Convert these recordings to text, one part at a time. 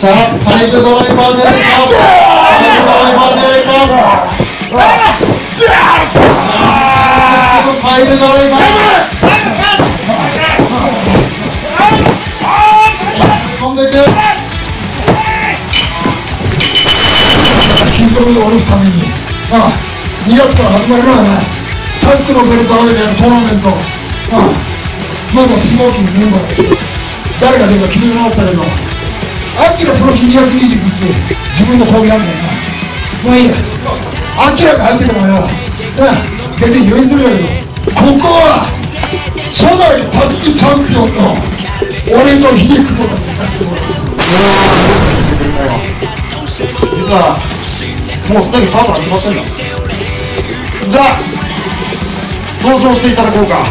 さあ、パイプドライバー出るかパイプドライバー出るかパイプドライバー飛んでい。く筋トレで下ろすためにああ2月から始まるからねタックのベルト上げてやるトーナメントああまだスモーキーのメンバーだし誰が出るか決めなかったけど。アキラその日2月29日自分の峠なんだよなまあいいやアキラが入ってからよ全然言いづらいけどここは初代タッグチャンピオンの俺の秀久保が出してもらう実はもうすでにパートナー決まってんだ。じゃあ登場していただこうか。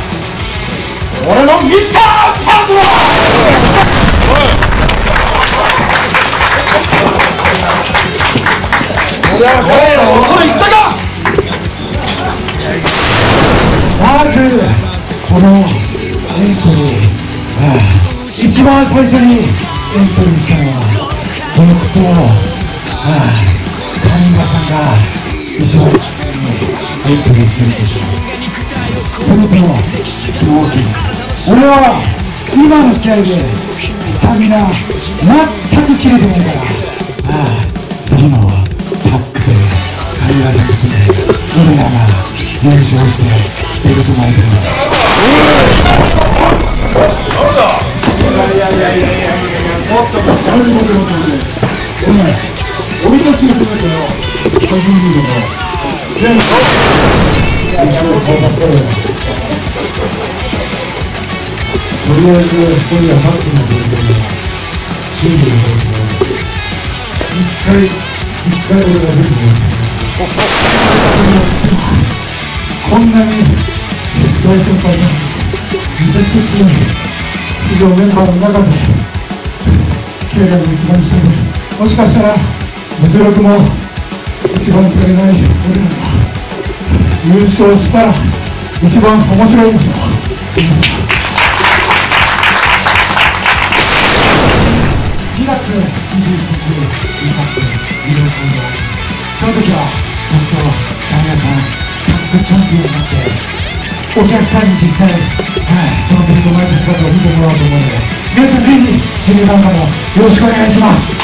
俺のミスターパートナーおやおいったかまずこのエントリー一番最初にエントリーしたのはこのことを谷村さんが一番最初にエントリーしてるでしょうそのと同期俺は今の試合でスタミナ全く切れてないからああ会話でことで俺らが優勝してベルト巻いてるんだ俺たちのことだよ、初めてだから。全部、とりあえず、ここにはさっきの状況が、シンプルなことで、一回、一回俺が出てきこんなに大先輩が、めちゃくちゃ強い、出場メンバーの中で、経済の一番下で、もしかしたら、実力も一番足りない俺らが優勝したら一番面白いでしょ2月21日に向かって医療行動その時は僕とダメさんタッグチャンピオンになってお客さんに実際、はい、そのベルト前の姿を見てもらおうと思うので皆さんぜひ新入団からもよろしくお願いします。